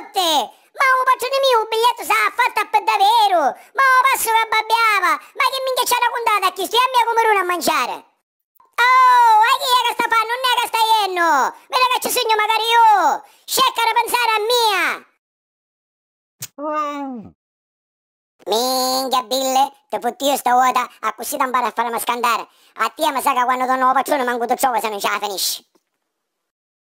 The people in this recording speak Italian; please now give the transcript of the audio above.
notte! Ma un patrone mio, un biglietto sa fatta per davvero! Ma un passo la babbiava! Ma che minchia c'è c'ha raccontato a chi stiamo a come a mangiare? Oh, e chi è che sta fa? Non è che sta ienno! Vede la caccio sogno magari io! Cercano di pensare a mia! Minchia Bille, te puttio sta vuota, a così da imparare a farmi scandare. A te mi sa che quando torno al patrone manco tutto ciò che se non ce la finisci.